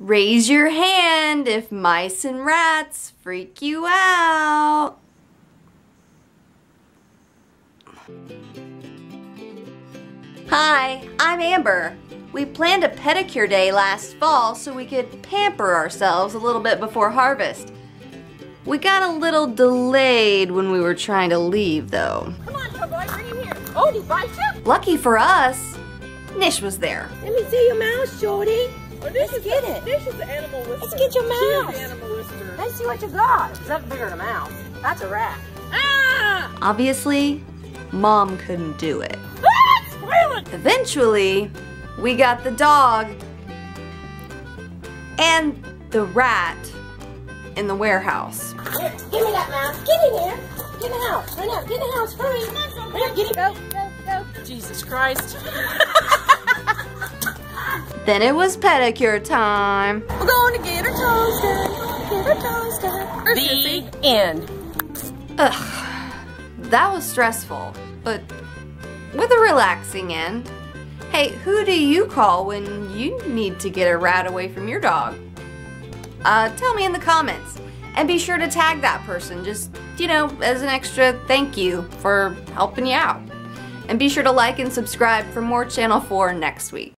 Raise your hand if mice and rats freak you out. Hi, I'm Amber. We planned a pedicure day last fall so we could pamper ourselves a little bit before harvest. We got a little delayed when we were trying to leave though. Come on, boy, bring him here. Oh, did he bite you? Lucky for us, Nish was there. Let me see your mouse, Shorty. Let's is get the, it. This is the animal whisperer. Let's get your mouse. animal whisperer. Let's see what you got. Is that bigger than a mouse? That's a rat. Ah! Obviously, mom couldn't do it. Ah! It's! Eventually, we got the dog and the rat in the warehouse. Here, give me that mouse. Get in here. Get in the house. Run out. Get in the house. Hurry. Hurry up. Get it. Go, go, go. Jesus Christ. Then it was pedicure time. We're going to get her toes done. Get her toes done. The end. Ugh, that was stressful, but with a relaxing end. Hey, who do you call when you need to get a rat away from your dog? Uh, tell me in the comments. And be sure to tag that person, just, you know, as an extra thank you for helping you out. And be sure to like and subscribe for more Channel Foor next week.